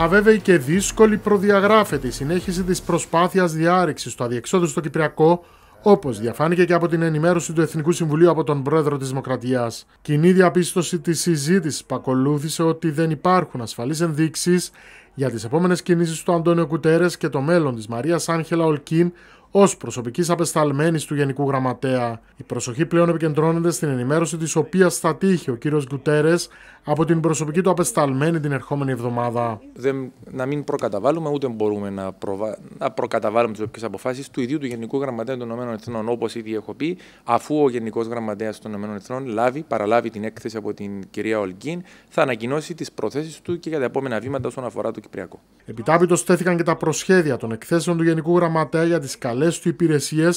Αβέβαιη και δύσκολη προδιαγράφεται η συνέχιση της προσπάθειας διάρρηξης του αδιεξόδου στο Κυπριακό, όπως διαφάνηκε και από την ενημέρωση του Εθνικού Συμβουλίου από τον Πρόεδρο της Δημοκρατίας. Κοινή διαπίστωση της συζήτησης που ακολούθησε ότι δεν υπάρχουν ασφαλείς ενδείξεις για τις επόμενες κινήσεις του Αντώνιο Κουτέρες και το μέλλον της Μαρίας Άγχελα Ολκίν ως προσωπικής απεσταλμένης του Γενικού Γραμματέα. Η προσοχή πλέον επικεντρώνεται στην ενημέρωση της οποίας θα τύχει ο κύριος Γκουτέρες από την προσωπική του απεσταλμένη την ερχόμενη εβδομάδα. Δεν, να μην προκαταβάλουμε, ούτε μπορούμε να, προβα... να προκαταβάλουμε τις όποιε αποφάσεις του ίδιου του Γενικού Γραμματέα των ΗΠΑ, όπως ήδη έχω πει, αφού ο Γενικός Γραμματέας των ΗΠΑ λάβει, παραλάβει την έκθεση από την κυρία Ολγκίν, θα ανακοινώσει τις προθέσεις του και για τα επόμενα βήματα όσον αφορά το Κυπριακό. Επιτάπητος στέθηκαν και τα προσχέδια των εκθέσεων του Γενικού Γραμματέα για τις καλές του υπηρεσίε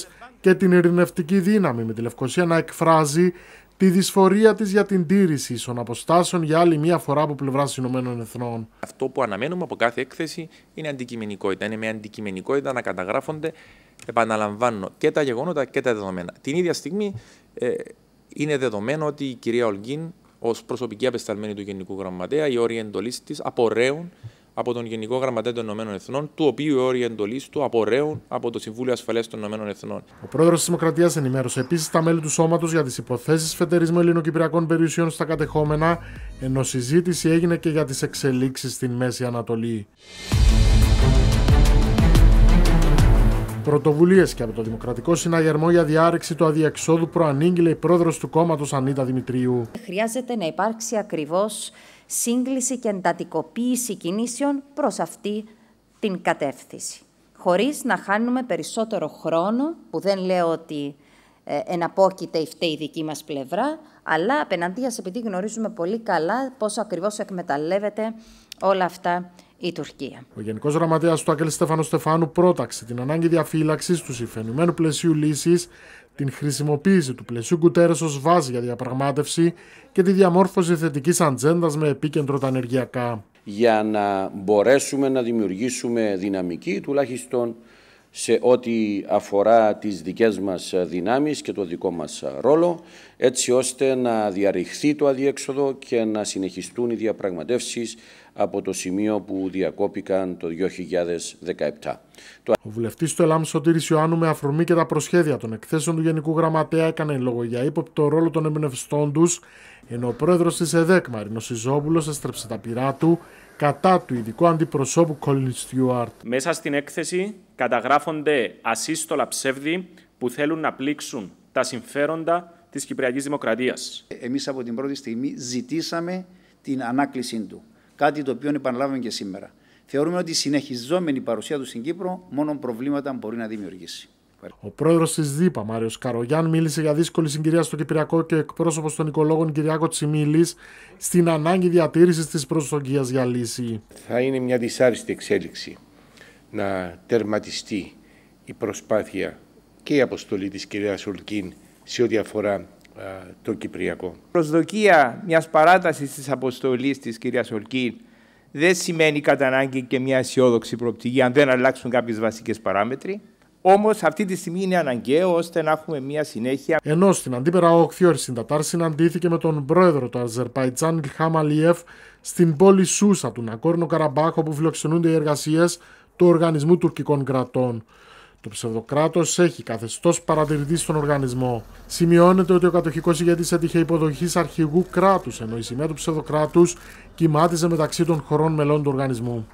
και την ειρηνευτική δύναμη, με τη Λευκοσία να εκφράζει τη δυσφορία της για την τήρηση ίσων αποστάσεων για άλλη μία φορά από πλευράς των Ηνωμένων Εθνών. Αυτό που αναμένουμε από κάθε έκθεση είναι αντικειμενικότητα. Είναι με αντικειμενικότητα να καταγράφονται, επαναλαμβάνω, και τα γεγονότα και τα δεδομένα. Την ίδια στιγμή ε, είναι δεδομένο ότι η κυρία Ολγκίν, ως προσωπική απεσταλμένη του Γενικού Γραμματέα, οι όροι εντολής της απορρέουν από τον Γενικό Γραμματέα των Ηνωμένων Εθνών, του οποίου οι όροι εντολής του απορρέουν από το Συμβούλιο Ασφαλείας των Ηνωμένων Εθνών. Ο πρόεδρος της Δημοκρατίας ενημέρωσε επίσης τα μέλη του σώματος για τις υποθέσεις φετερισμού ελληνοκυπριακών περιουσιών στα κατεχόμενα, ενώ συζήτηση έγινε και για τις εξελίξεις στην Μέση Ανατολή. Πρωτοβουλίες και από το Δημοκρατικό Συναγερμό για διάρρηξη του αδιεξόδου προανήγγειλε η πρόεδρος του κόμματος Ανίτα Δημητρίου. Χρειάζεται να υπάρξει ακριβώς σύγκληση και εντατικοποίηση κινήσεων προς αυτή την κατεύθυνση. Χωρίς να χάνουμε περισσότερο χρόνο, που δεν λέω ότι ε, εναπόκειται η φταίει δική μας πλευρά, αλλά απέναντίας επειδή γνωρίζουμε πολύ καλά πώς ακριβώς εκμεταλλεύεται όλα αυτά η Τουρκία. Ο Γενικός Γραμματέας του Άκελ Στέφανος Στεφάνου πρόταξε την ανάγκη διαφύλαξης του συμφωνημένου πλαισίου λύσης, την χρησιμοποίηση του πλαισίου Γκουτέρες ως βάση για διαπραγμάτευση και τη διαμόρφωση θετικής ατζέντας με επίκεντρο τα ενεργειακά. Για να μπορέσουμε να δημιουργήσουμε δυναμική, τουλάχιστον σε ό,τι αφορά τις δικές μας δυνάμεις και το δικό μας ρόλο, έτσι ώστε να διαρριχθεί το αδιέξοδο και να συνεχιστούν οι διαπραγματεύσεις από το σημείο που διακόπηκαν το 2017. Ο βουλευτής του ΕΛΑΜ Σωτήρης Ιωάννου, με αφορμή και τα προσχέδια των εκθέσεων του Γενικού Γραμματέα, έκανε λόγο για ύποπτο ρόλο των εμπνευστών τους, ενώ ο πρόεδρος της ΕΔΕΚ, Μαρίνος Ιζόπουλο, έστρεψε τα πειρά του κατά του ειδικού αντιπροσώπου Κόλλιν Στιούαρτ. Μέσα στην έκθεση καταγράφονται ασύστολα ψεύδι που θέλουν να πλήξουν τα συμφέροντα της Κυπριακής Δημοκρατίας. Εμείς από την πρώτη στιγμή ζητήσαμε την ανάκλησή του. Κάτι το οποίο επαναλάβαμε και σήμερα. Θεωρούμε ότι η συνεχιζόμενη παρουσία του στην Κύπρο μόνο προβλήματα μπορεί να δημιουργήσει. Ο πρόεδρος της ΔΥΠΑ, Μάριος Καρογιάν, μίλησε για δύσκολη συγκυρία στο Κυπριακό και ο εκπρόσωπο των οικολόγων Κυριάκο Τσιμίλης στην ανάγκη διατήρησης της προσδοκίας για λύση. Θα είναι μια δυσάρεστη εξέλιξη να τερματιστεί η προσπάθεια και η αποστολή της κυρίας Ολκίν σε ό,τι αφορά το Κυπριακό. Προσδοκία μιας παράτασης της αποστολής της κυρίας Ολκίν δεν σημαίνει κατά ανάγκη και μια αισιόδοξη προοπτική αν δεν αλλάξουν κάποιες βασικές παράμετροι. Όμως αυτή τη στιγμή είναι αναγκαίο ώστε να έχουμε μια συνέχεια. Ενώ στην αντίπερα όχθη ο Ερσιντατάρ συναντήθηκε με τον πρόεδρο του Αζερπαϊτζάν Ιλχάμ Αλιεφ στην πόλη Σούσα του Νακόρνο Καραμπάχ όπου φιλοξενούνται οι εργασίες του Οργανισμού Τουρκικών Κρατών. Το ψευδοκράτος έχει καθεστώς παρατηρητή στον οργανισμό. Σημειώνεται ότι ο κατοχικός ηγέτης έτυχε υποδοχής αρχηγού κράτους, ενώ η σημαία του ψευδοκράτους κοιμάτιζε μεταξύ των χωρών μελών του οργανισμού.